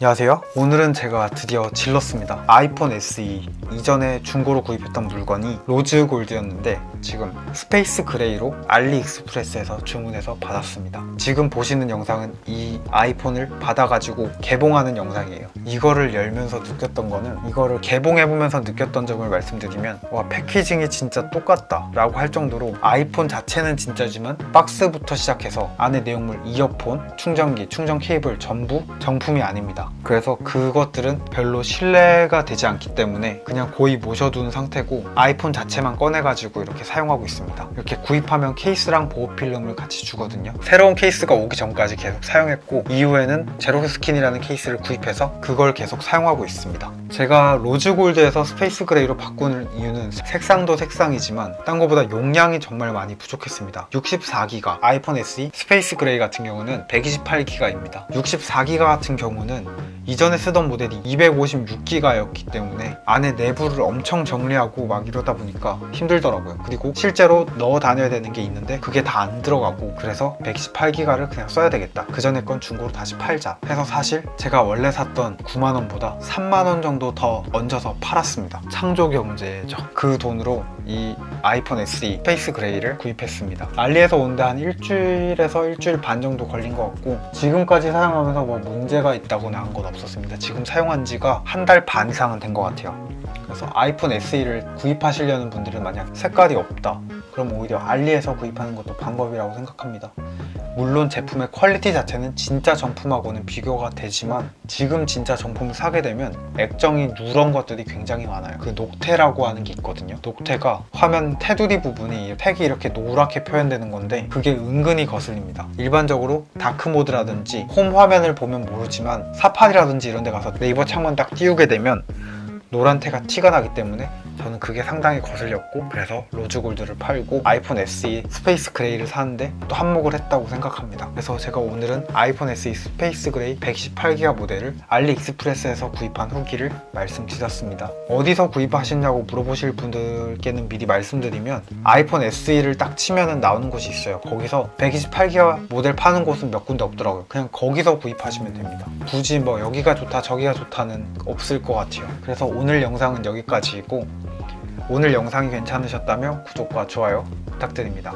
안녕하세요. 오늘은 제가 드디어 질렀습니다. 아이폰 SE 이전에 중고로 구입했던 물건이 rose gold였는데 지금 space gray로 알리익스프레스에서 주문해서 받았습니다. 지금 보시는 영상은 이 아이폰을 받아가지고 개봉하는 영상이에요. 이거를 열면서 느꼈던 거는 이거를 개봉해보면서 느꼈던 점을 말씀드리면 와 packaging이 진짜 똑같다 라고 할 정도로 아이폰 자체는 진짜지만 박스부터 시작해서 안에 내용물 이어폰, 충전기, 충전 케이블 전부 정품이 아닙니다 그래서 그것들은 별로 신뢰가 되지 않기 때문에 그냥 고이 모셔둔 상태고 아이폰 자체만 꺼내가지고 이렇게 사용하고 있습니다. 이렇게 구입하면 케이스랑 보호필름을 같이 주거든요. 새로운 케이스가 오기 전까지 계속 사용했고 이후에는 제로스킨이라는 케이스를 구입해서 그걸 계속 사용하고 있습니다. 제가 rose gold에서 space gray로 바꾸는 이유는 색상도 색상이지만 딴 거보다 용량이 정말 많이 부족했습니다. 64기가 아이폰 SE space gray 같은 경우는 128기가입니다. 64기가 같은 경우는 이전에 쓰던 모델이 256기가였기 때문에 안에 내부를 엄청 정리하고 막 이러다 보니까 힘들더라고요. 그리고 실제로 넣어 다녀야 되는 게 있는데 그게 다 안 들어가고 그래서 128기가를 그냥 써야 되겠다. 그 전에 건 중고로 다시 팔자 해서 사실 제가 원래 샀던 9만원보다 3만원 정도 더 얹어서 팔았습니다. 창조경제죠. 그 돈으로 이 아이폰 SE space gray를 구입했습니다. 알리에서 오는데 한 일주일에서 일주일 반 정도 걸린 것 같고 지금까지 사용하면서 뭐 문제가 있다고 나 온건 없었습니다. 지금 사용한 지가 한 달 반 이상은 된 것 같아요. 그래서 아이폰 SE를 구입하시려는 분들은 만약 색깔이 없다 그럼 오히려 알리에서 구입하는 것도 방법이라고 생각합니다 물론 제품의 quality 자체는 진짜 정품하고는 비교가 되지만 지금 진짜 정품을 사게 되면 액정이 누런 것들이 굉장히 많아요. 그 녹태라고 하는 게 있거든요. 녹태가 화면 테두리 부분이 색이 이렇게 노랗게 표현되는 건데 그게 은근히 거슬립니다. 일반적으로 dark mode라든지 홈 화면을 보면 모르지만 Safari라든지 이런 데 가서 네이버 창만 딱 띄우게 되면 노란태가 티가 나기 때문에 저는 그게 상당히 거슬렸고 그래서 rose gold를 팔고 아이폰 SE space gray를 사는데 또 한몫을 했다고 생각합니다. 그래서 제가 오늘은 아이폰 SE space gray 118기가 모델을 알리익스프레스에서 구입한 후기를 말씀드렸습니다. 어디서 구입하셨냐고 물어보실 분들께는 미리 말씀드리면 아이폰 SE를 딱 치면 나오는 곳이 있어요. 거기서 128기가 모델 파는 곳은 몇 군데 없더라고요. 그냥 거기서 구입하시면 됩니다. 굳이 뭐 여기가 좋다 저기가 좋다는 없을 것 같아요. 그래서 오늘 영상은 여기까지이고 오늘 영상이 괜찮으셨다면 구독과 좋아요 부탁드립니다.